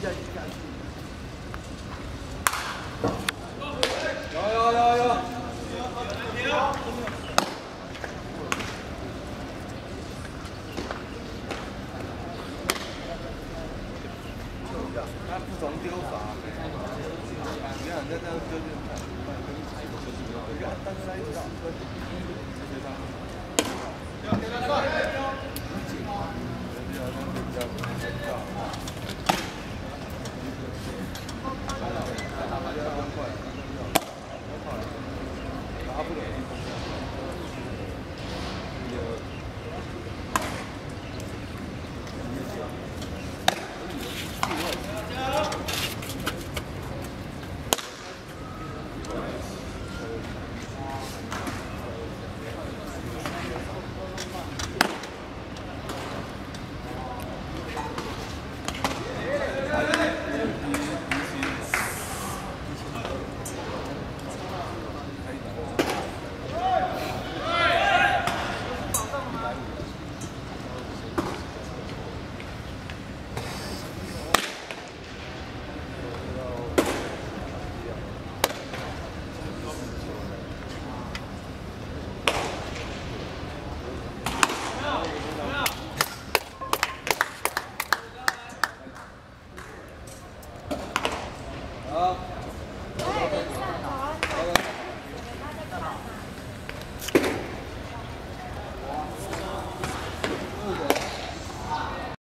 下去，下去。有有。不同丢法，你看人家这，是。 아.